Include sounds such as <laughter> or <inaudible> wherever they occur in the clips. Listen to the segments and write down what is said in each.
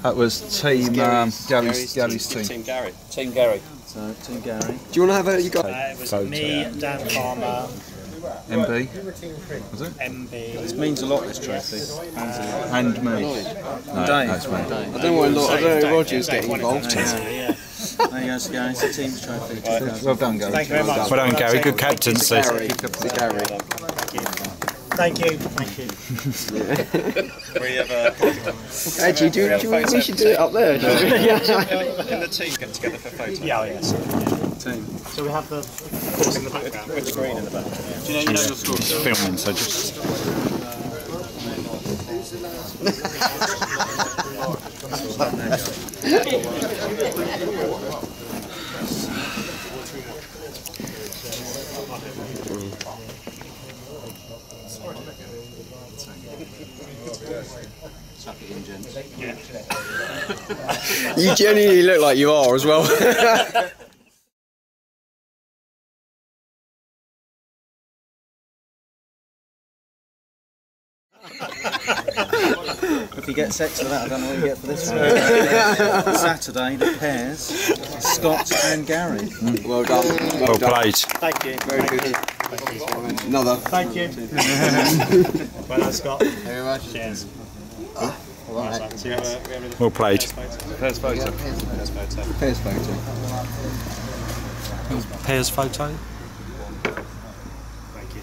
That was team um, Gary's, Gary's team. Team Gary. Team Gary. So, Team Gary. Do you want to have a? You got. Uh, it was Photo. me, Dan Farmer, MB Was it? MB. This means a lot, this trophy. and me. No, Dave. that's me. I don't know why. Lo- I don't know. Roger's getting involved. yeah. There you go, so Gary. It's team's trophy. 2000. Well done, Gary. Thank you very much. Well done, Gary. Good captaincy. Gary. To Gary. Thank you. Thank you. <laughs> We have a Actually, do, do, you- we should do it up there. shouldn't we? <laughs> in <laughs> the team get together for photos. Yeah, oh, yes. Team. So we have the course in the background. With the green in the back. Do you know, you know your score? It's filming, so just. You genuinely look like you are as well. If you get sex with that, I don't know what you get for this one. Saturday, the pairs, Scott and Gary. well done. Well, Well done. played. Thank you. Very good. Another. Thank you. <laughs> well done, Scott. Very much. Cheers. Ah, all right. So we have have Well played. First photo. First photo. Pairs photo. Pairs photo. Thank you.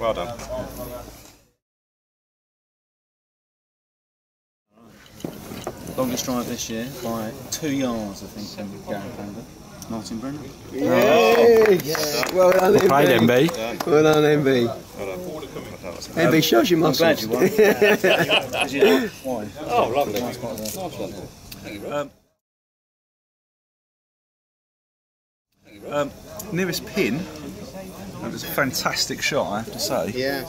Well done. Longest drive this year by two yards, I think, from Gary Vander. Martin Brennan. <laughs> Yay! Well done, Played MB. MB. Well done, MB. Well done. That was- MB shows your I'm glad muscles. you won. <laughs> You know. Oh, lovely. Um, um, nearest pin. That was a fantastic shot, I have to say. Yeah.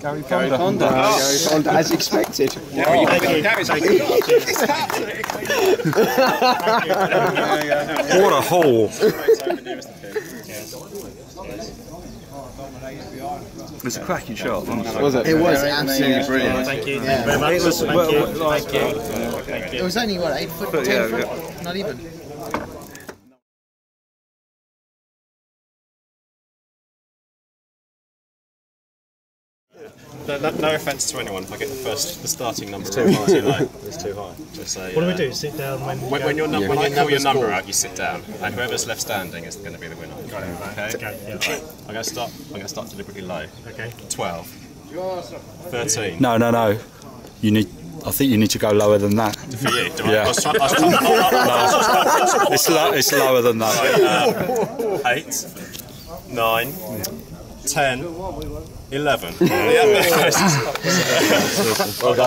Gary Gary Fonda. Fonda. Gary Fonda, as expected. Thank you. Gary's Thank you. Cheers. <laughs> What a haul. It was a cracking shot, honestly. Was it? It was absolutely brilliant. Thank you. Thank you very much. Thank you. Thank you. Thank you. It was only what eight foot, But, ten yeah, foot, not even. No, no, no offence to anyone if I get the first, the starting number too high. Too low. It's too high. Just say. What do uh, we do? Sit down when When, when, your num- when I call your number out, you sit down, and whoever's left standing is going to be the winner. Got it. Okay. Okay, yeah. I'm going to start. I'm going to start deliberately low. Okay. 12. 13. No, no, no. You need. I think you need to go lower than that. For you. Do I? Yeah. I was trying, I was trying, oh, It's, lo- it's lower than that. oh, uh, 8, 9, 10, 11. <laughs> Yeah.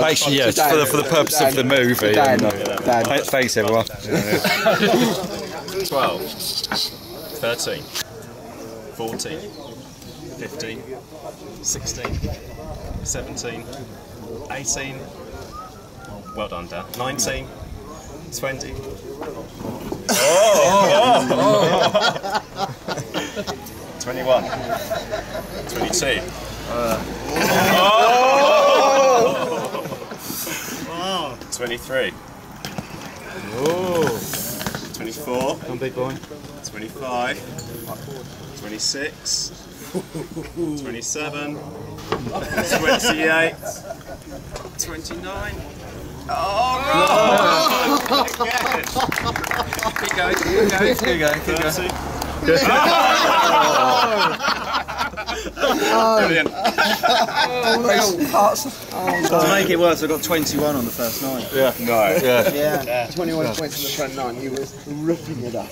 Actually, yes, for the, for the purpose of the movie. Dan. and, uh, Dan. th- Thanks, everyone. 12, 13, 14, 15, 16, 17, 18, well done, Dan, 19, 20. Oh! <laughs> 21, 22. Oh! 23. 24. Come big boy. 25, 26, 27, 28, 29. Oh, no! keep going, keep going, keep going, keep going. <laughs> Brilliant. Oh, to make it worse, I got 21 on the first night. Yeah. No. Yeah. yeah, 21 points in the front nine. He was ripping it up.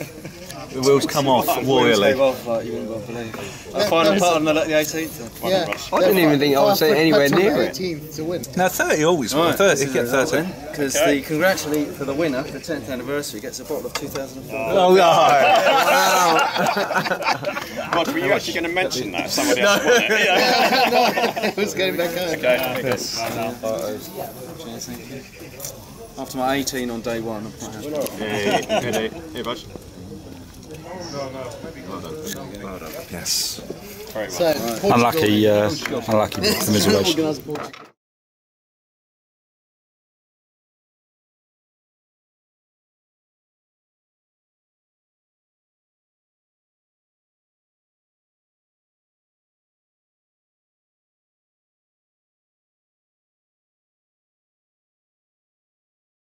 The wheels come off Came royally. off like you wouldn't believe. The final part on the, the 18th. Yeah. I didn't even think I was Five anywhere near the it. 18th to win. No, 30 always won. 30, get 30. Because the congratulate for the winner for the 10th anniversary gets a bottle of 2004. Oh, no. <laughs> <laughs> Rod, were you actually going to mention that if somebody else won it? <laughs> Yeah. it was getting back home. Okay. Cheers, thank. After my 18 on day one, I'm quite happy. Here, bud. Yes. Very well. So, Portugal Unlucky, uh, unlucky commiseration. organised Portugal.